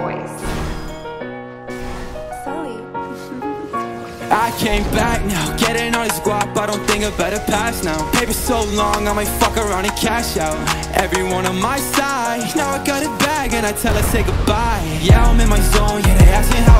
voice. I came back now, getting all this guap, I don't think I better pass now. Paper so long, I might fuck around and cash out. Everyone on my side, now I got it back and I tell her say goodbye. Yeah, I'm in my zone, yeah, they asking how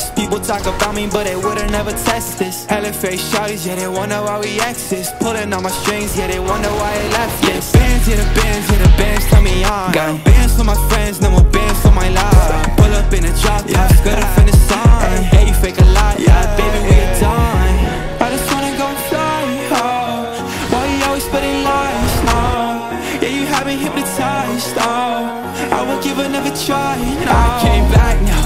reckless People talk about me, but they would've never test this. Hella face shawties, yeah, they wonder why we exist. Pulling on my strings, yeah, they wonder why I left this. Bands, yeah, the bands, yeah, the bands turn me on. Got bands for my friends, no more bands for my life. Pull up in a drop top, skirt up in the sun Hey, you fake a lot, yeah, baby, we are done. I just wanna go fly, oh. Why you always spreading lies, no Yeah, you have me hypnotized, oh. I would give another try, no. I came back now,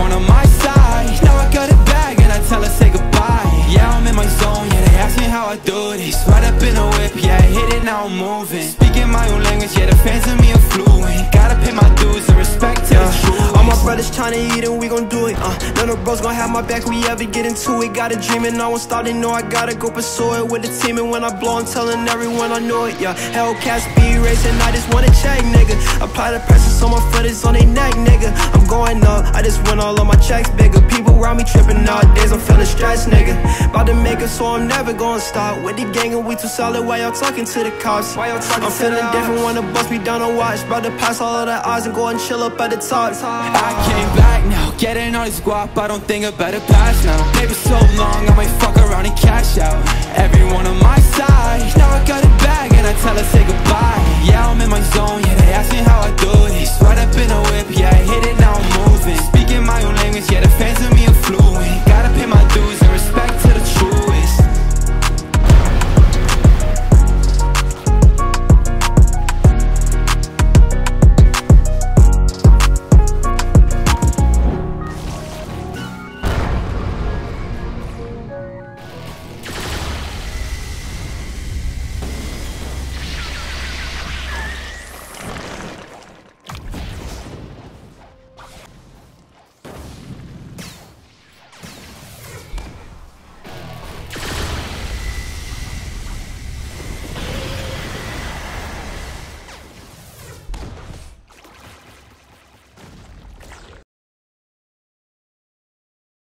Everyone on my side, now I got it back And I tell her say goodbye Yeah, I'm in my zone, yeah, they ask me how I do this Right up in a whip, yeah, I hit it, now I'm moving Speaking my own language, yeah, the fans of me are fluent Gotta pay my dues and respect to the truth All my brothers tryna eat and we gon' do it. Uh, none of bros gon' have my back. We ever get into it. Got a dream and I won't stop. They know I gotta go pursue it with the team. And when I blow, I'm telling everyone I know it. Yeah, Hellcat speed racing. I just wanna check, nigga. Apply the pressure so my foot is on their neck, nigga. I'm going up. I just went all of my checks bigger. People around me tripping nowadays. I'm feeling stressed, nigga. About to make it, so I'm never gonna stop. With the gang and we too solid. Why y'all talking to the cops? Why y'all talking I'm feeling different. Wanna bust me down on watch. About to pass all of the odds and go and chill up at the top. I came back now, getting all this guap I don't think about the past now Paper so long, I might fuck around and cash out Everyone on my side, now I got it back And I tell